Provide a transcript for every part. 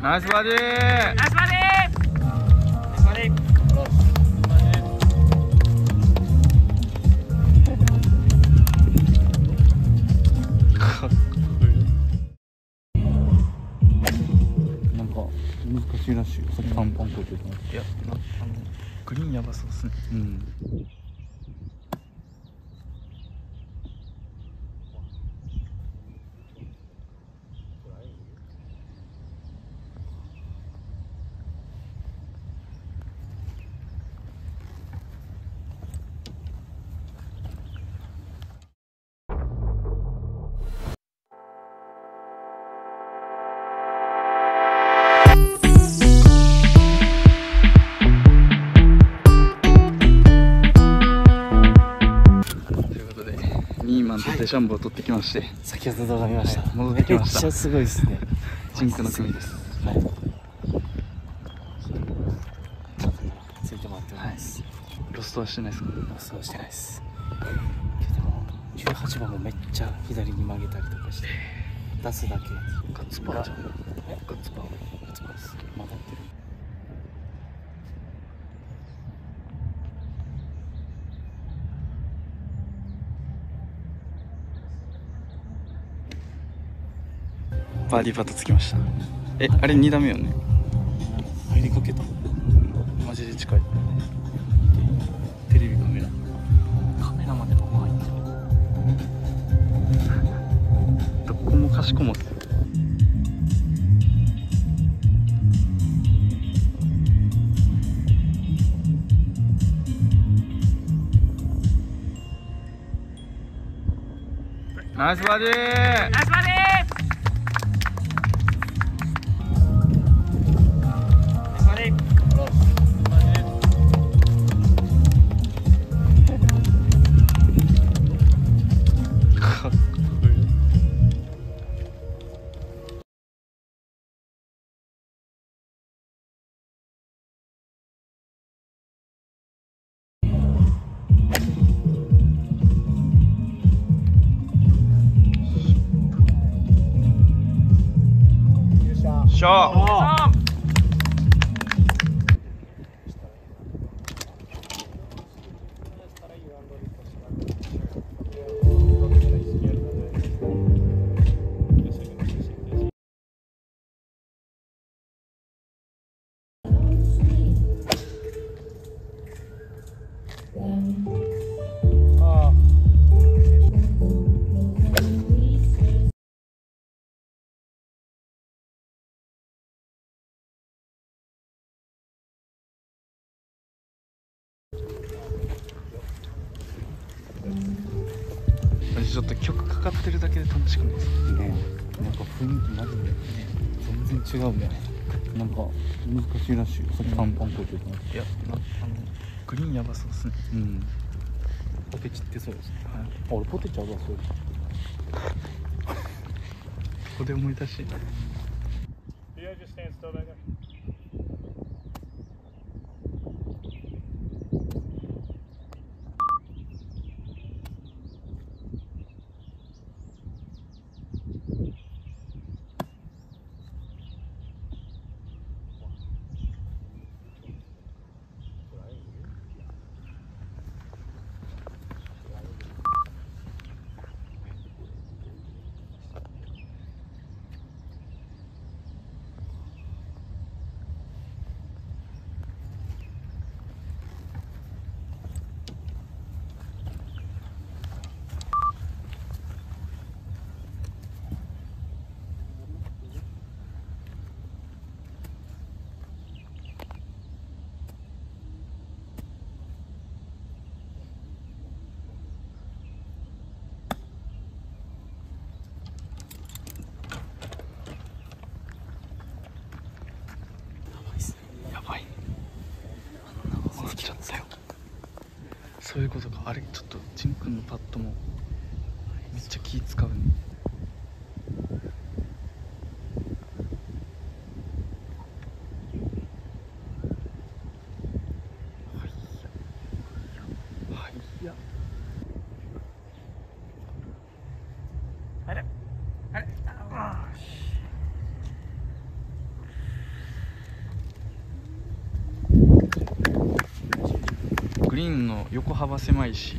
ナイスバディ。ナイスバディ。難しいらしいよ。さっきパンパンこいてたいやなあのグリーンやばそうですね。うんシャンボを取ってきまして、先ほど動画見ました、はい戻ってきました。めっちゃすごいですね。チンクの組です。はい。ついてもらってます、ロストはしてないですか？ロスはしてないです。でも18番もめっちゃ左に曲げたりとかして出すだけ。ガッツパーじゃんえ？ガッツパーガッツパーです曲がってるバーディーパットつきました。えあれ2打目よね？入りかけた。マジで近い。テレビカメラ。カメラまでも入ってるどこもかしこも。ナイスバディナイスバディ 샷. 어. 3. ちょっと曲かかってるだけで楽しくないですか？ね。なんか雰囲気マジで、全然違うんだよね。なんか難しいらしいよ。さっきパンパンこいてたいやなあのグリーンやばそうですね。うん。ポテチってそうですね。はい。あ俺ポテチあるわそうですここで思い出し Yeah, just stand still back there. やばい落ちちゃったよそういうことかあれちょっとジンくんのパッドもめっちゃ気使うねはいやはいやあれあれあリーンの横幅狭いし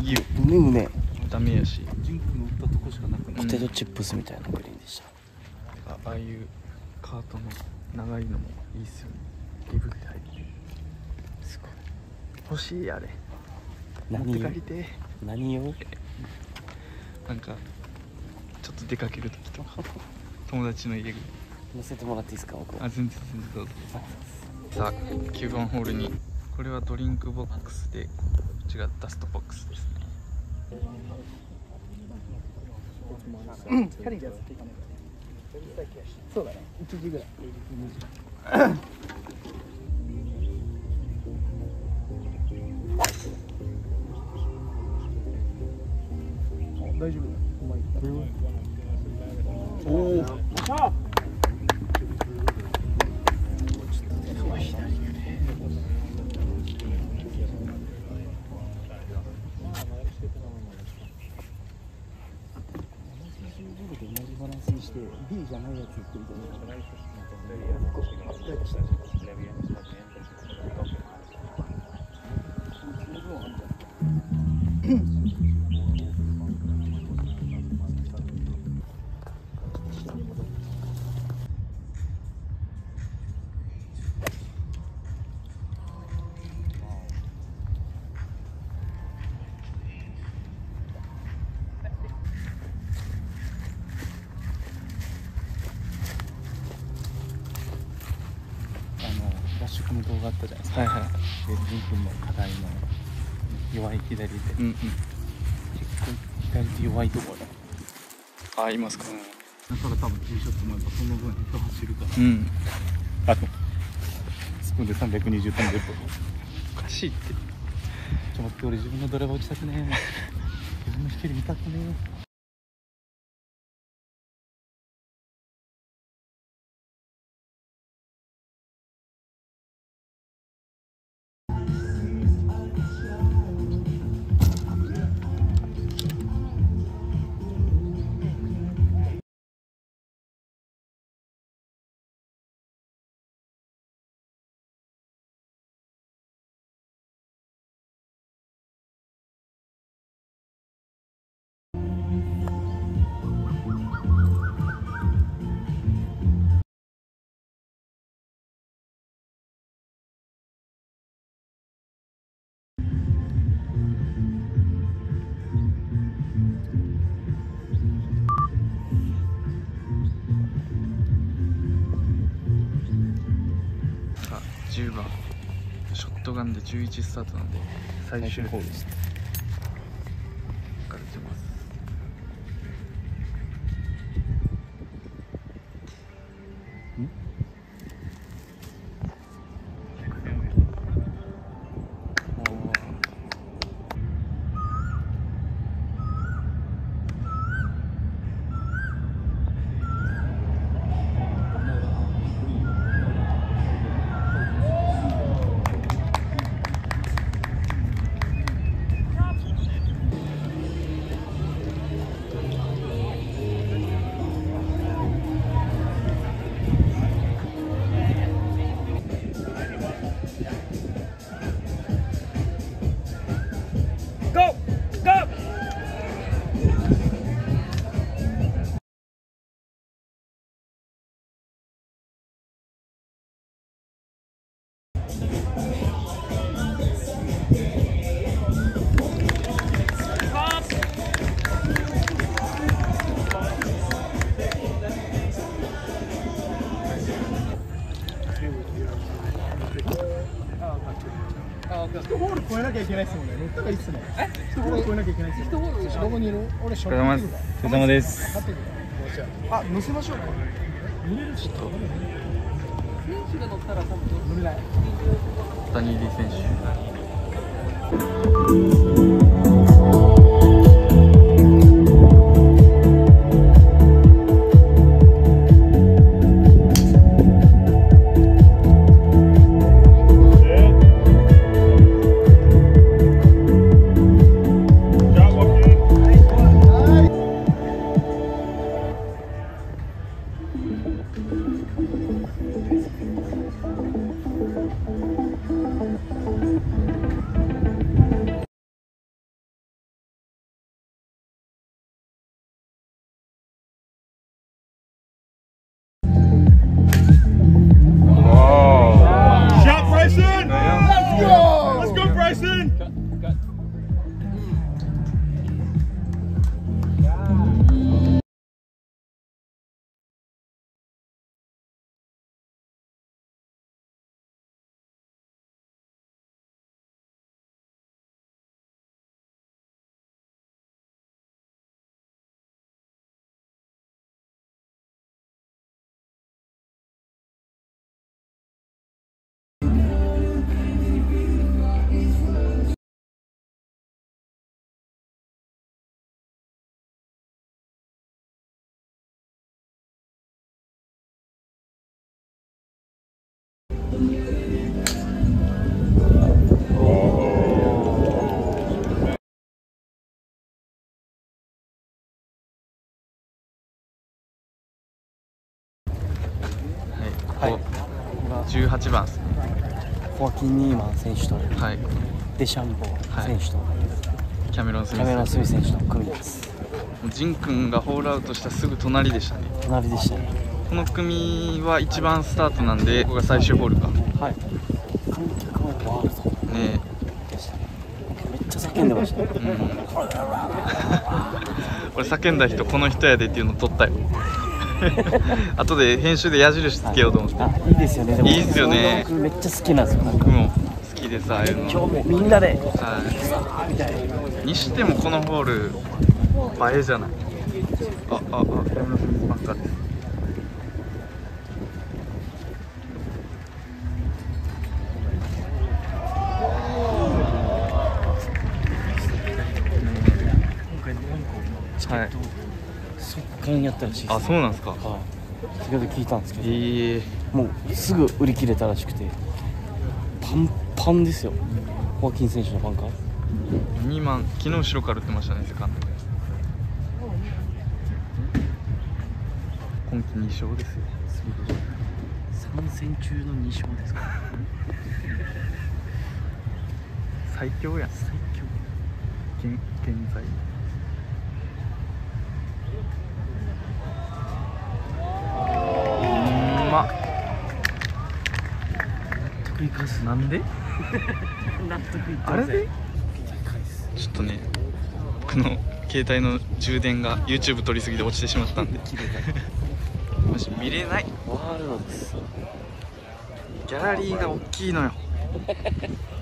右うねうねダメやし。人工の打ったとこしかなくポテトチップスみたいなグリーンでした。あああいうカートの長いのもいいっすよね。リブで入ってすごい。欲しいあれ。持って何を帰りて何をなんかちょっと出かける時とか。友達の家ぐ乗せてもらっていいですかあ全然全然どうぞ。さあ9番ホールにこれはドリンクボックスでこっちがダストボックスですね。そうだね1時ぐらい。大丈夫おおバランスにし宿の動画あったじゃないですか。はいはい。でジン君の課題の弱い左で。うんうん。結構左手弱いところあいますか。だから多分ティーショットもやっぱその分ヘッド走るから。うん。あのスプーンで320飛んでるおかしいって。ちょ待って俺自分のドライバー打ちたくねえ。自分の飛距離見たくねさなんで11スタートなんで最終ホールですね。けないっすもんね。乗ったらいいっすね。え？1ホール超えなきゃいけないっすよ1ホールどこにいる？俺ショットお疲れ様です。乗せましょうか乗れるちょっと。乗れない。谷入選手はい。18番ですねホアキン・ニーマン選手とはい。デシャンボー選手と、キャメロン・スミス。キャメロン・スミス選手の組です。ジン君がホールアウトしたすぐ隣でしたね。隣でしたね。この組は一番スタートなんでここが最終ホールか。はい。観客もワールドね。めっちゃ叫んでました。ねえうん。俺叫んだ人この人やでっていうの撮ったよ 後で編集で矢印つけようと思って、あいいですよね。でもいいっすよね。僕めっちゃ好きなんですよ僕も好きでさああいうの。今日もみんなで。はい。みたいな。にしてもこのホール映えじゃない。あああ。キャメロン・スミスばっかですはい速乾やったらしいです。あそうなんですか。はい。先ほど聞いたんですけど。ええ。もうすぐ売り切れたらしくて。パンパンですよ。ホアキン選手のファンか。2万昨日後ろから打ってましたねセカンド今季2勝ですよ。3戦中の2勝ですか。最強やん。最強。現現在得意かす。なんで？納得いってあれで？ちょっとね僕の携帯の充電が YouTube 撮りすぎて落ちてしまったんで。マジ見れない。ワールドですギャラリーが大きいのよ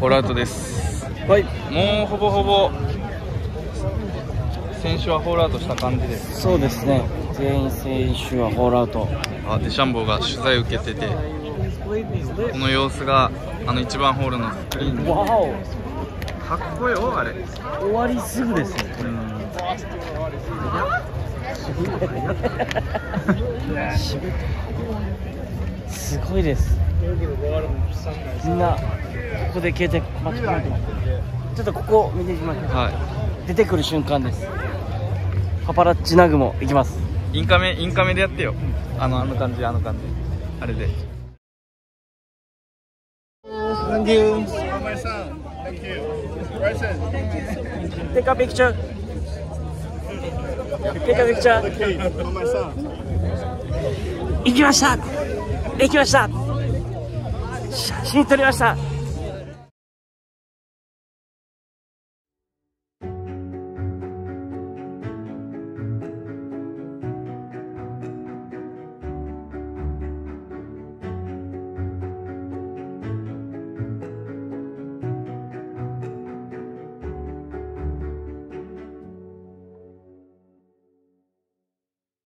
ホールアウトです。はい。もうほぼほぼ選手はホールアウトした感じです。そうですね。全員選手はホールアウト。あデシャンボーが取材受けててこの様子があの1番ホールのスクリーンに。わお。かっこよあれ。終わりすぐですね。うんすごいです。みんなここで携帯待ち構えてます。ちょっとここ見ていきましょう。は出てくる瞬間です。パパラッチナグも行きます。いインカメインカメでやってよ。あのあの感じあの感じ。あれで。Thank you. My son. Thank you. Take a picture 行きました行きました写真撮りました